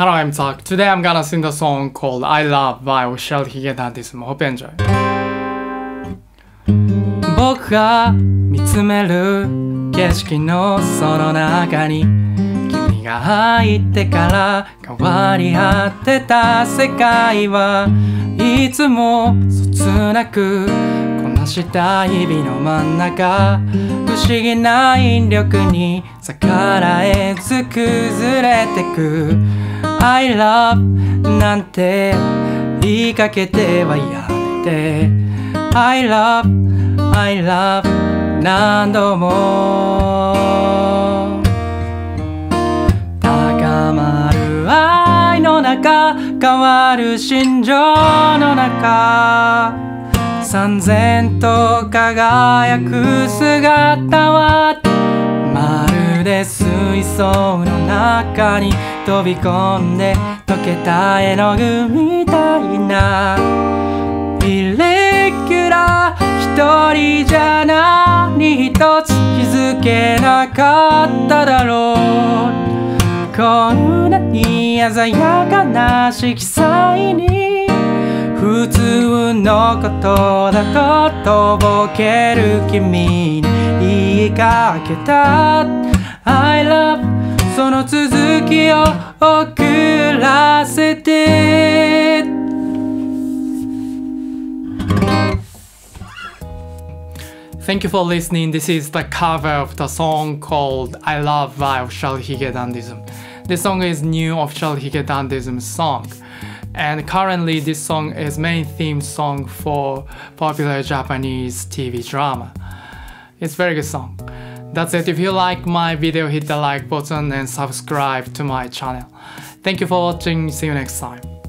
Hello, I'm Talk. Today I'm gonna sing the song called I Love by Official Higedandism. Hope you enjoy. 僕が見つめる景色のその中に君が入ってから変わり果てた世界はいつもそつなくこなした日々の真ん中不思議な引力に逆らえず崩れてく I love なんて言いかけてはやめて。I love I love 何度も。高まる愛の中変わる心情の中。三千と輝く姿はまるで水槽の中に飛び込んで溶けた絵の具みたいな。イレギュラー一人じゃ何一つ気づけなかっただろう。こんなに鮮やかな色彩に普通のことだととぼける君に言いかけた。I love その続 きを送らせて Thank you for listening. This is the cover of the song called I Love by Official Higedandism. This song is new Official Higedandism song. And currently this song is main theme song for popular Japanese TV drama. It's very good song. That's it. If you like my video, hit the like button and subscribe to my channel. Thank you for watching. See you next time.